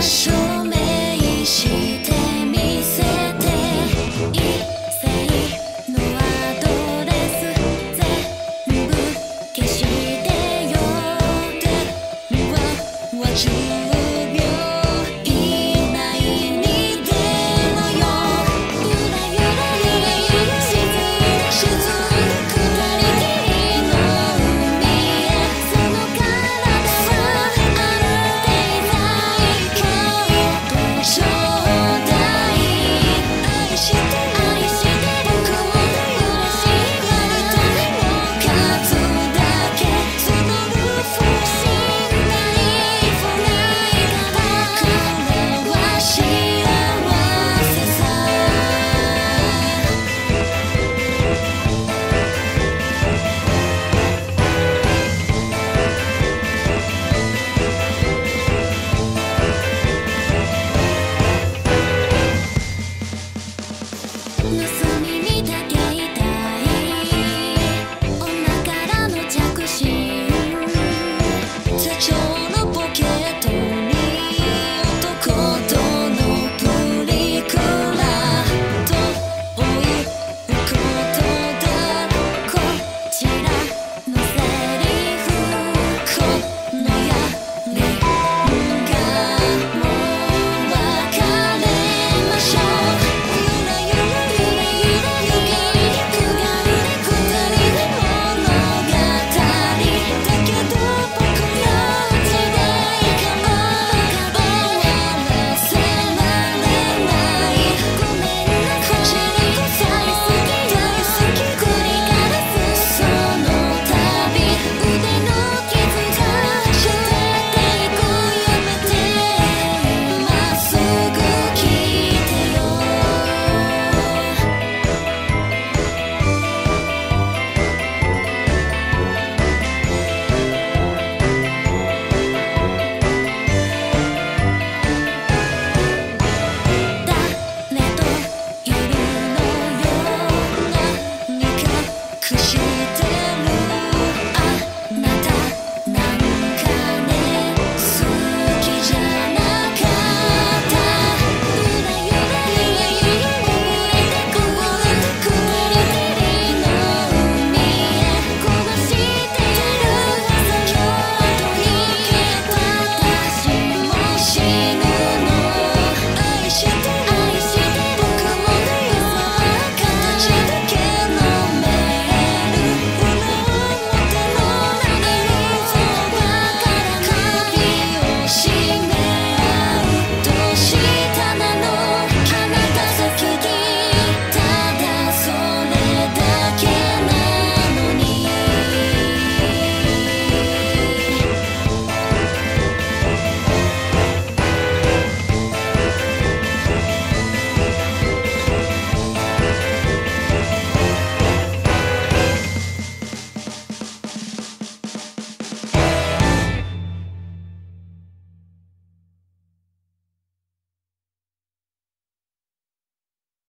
Sure.